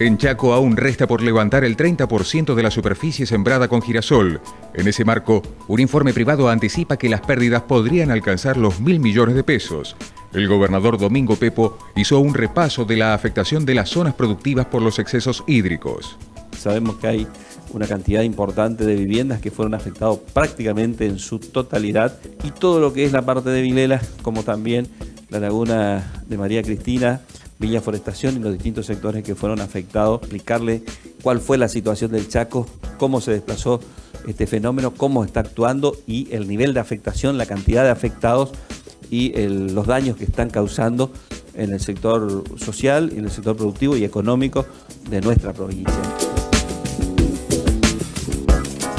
En Chaco aún resta por levantar el 30% de la superficie sembrada con girasol. En ese marco, un informe privado anticipa que las pérdidas podrían alcanzar los mil millones de pesos. El gobernador Domingo Pepo hizo un repaso de la afectación de las zonas productivas por los excesos hídricos. Sabemos que hay una cantidad importante de viviendas que fueron afectadas prácticamente en su totalidad y todo lo que es la parte de Vilela, como también la laguna de María Cristina, Villa Forestación y los distintos sectores que fueron afectados, explicarle cuál fue la situación del Chaco, cómo se desplazó este fenómeno, cómo está actuando y el nivel de afectación, la cantidad de afectados y los daños que están causando en el sector social, en el sector productivo y económico de nuestra provincia.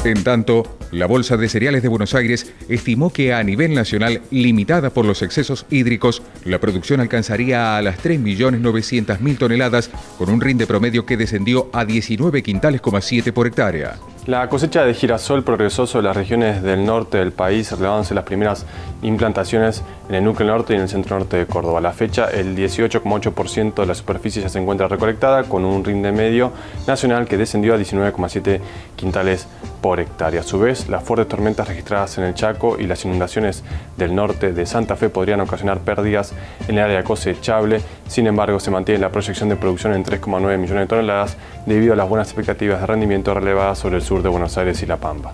En tanto, la Bolsa de Cereales de Buenos Aires estimó que a nivel nacional, limitada por los excesos hídricos, la producción alcanzaría a las 3.900.000 toneladas, con un rinde promedio que descendió a 19 quintales,7 por hectárea. La cosecha de girasol progresó sobre las regiones del norte del país, relevándose las primeras implantaciones en el núcleo norte y en el centro norte de Córdoba. A la fecha, el 18,8% de la superficie ya se encuentra recolectada, con un rinde medio nacional que descendió a 19,7 quintales por hectárea. A su vez, las fuertes tormentas registradas en el Chaco y las inundaciones del norte de Santa Fe podrían ocasionar pérdidas en el área cosechable. Sin embargo, se mantiene la proyección de producción en 3,9 millones de toneladas debido a las buenas expectativas de rendimiento relevadas sobre el sur de Buenos Aires y La Pampa.